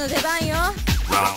の出番よ。ラ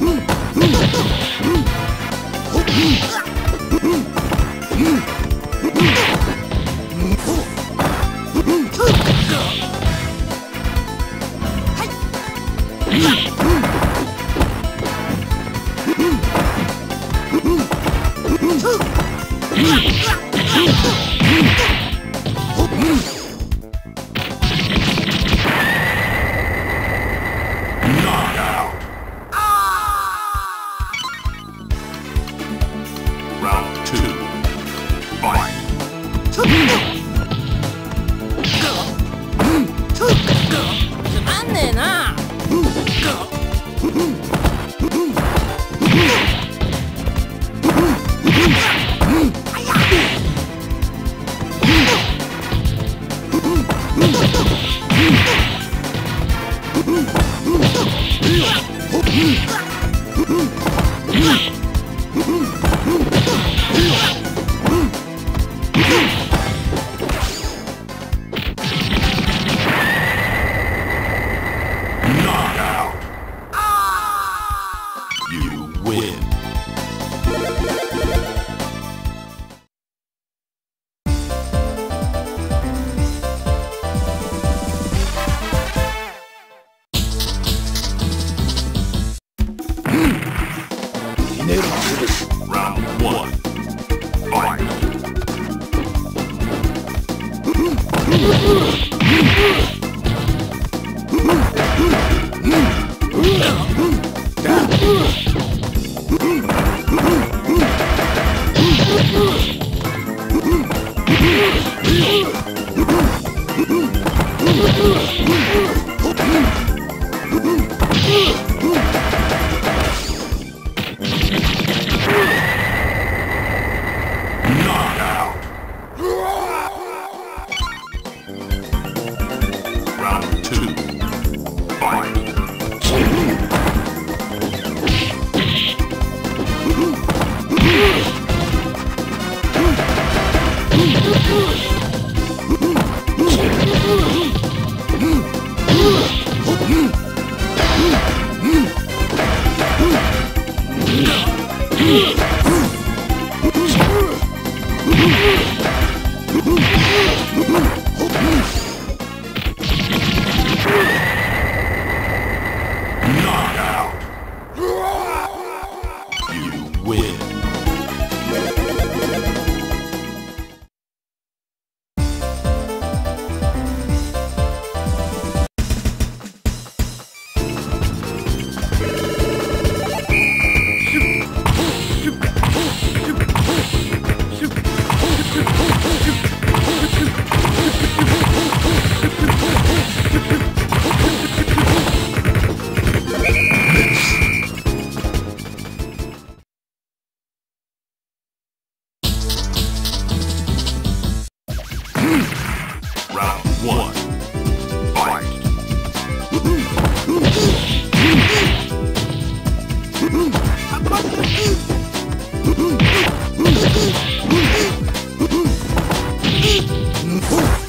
Mm-hmm. Move. Ух!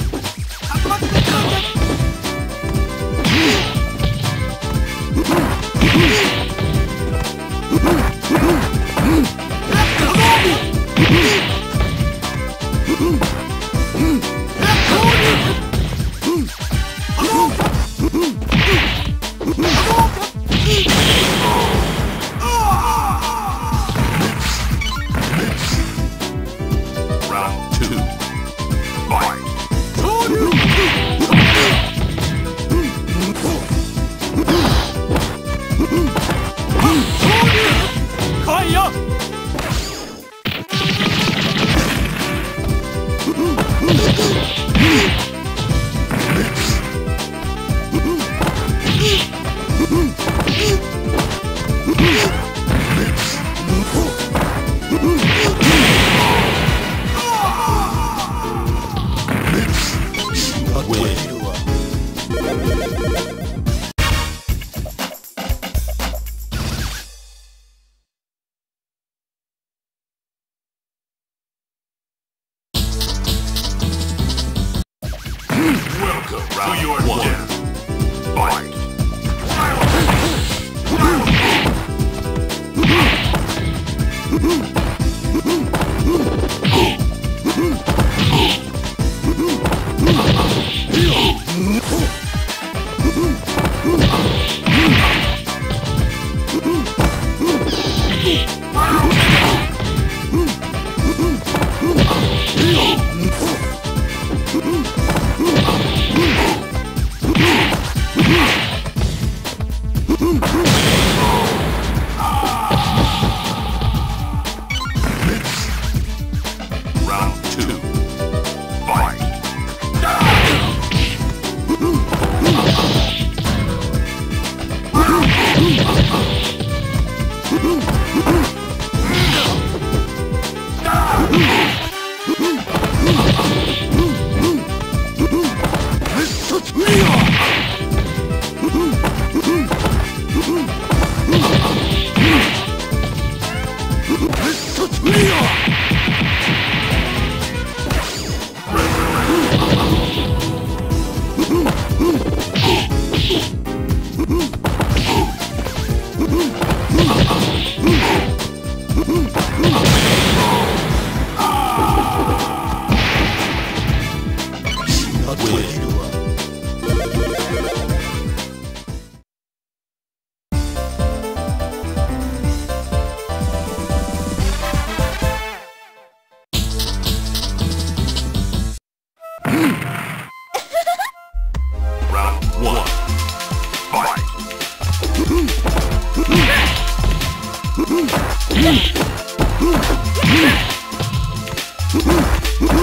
う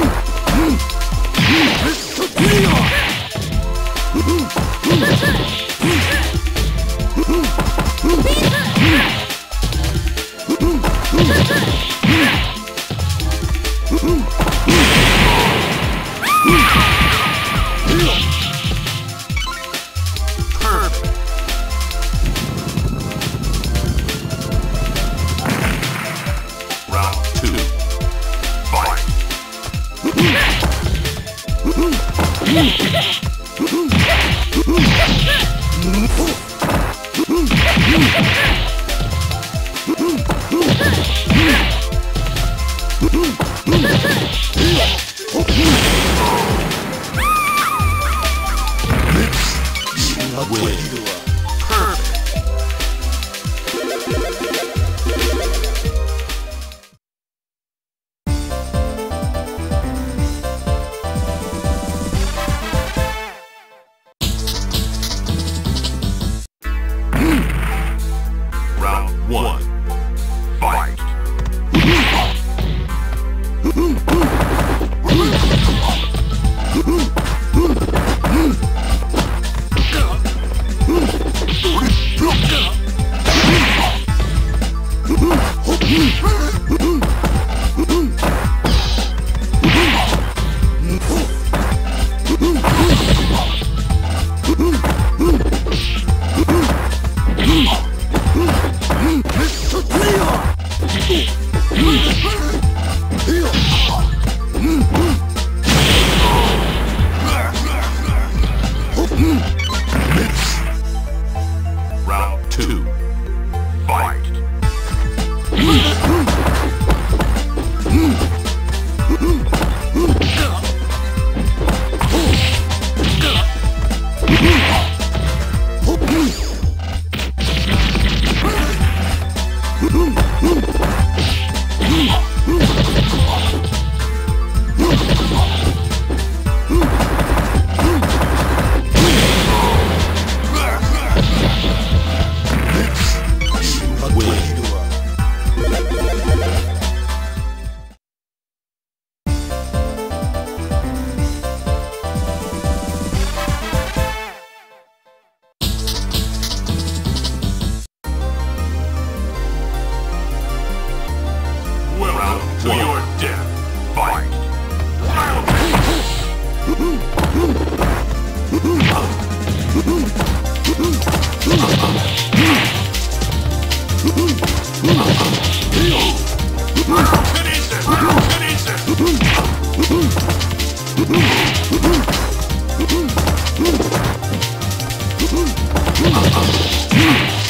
ん Win. うん。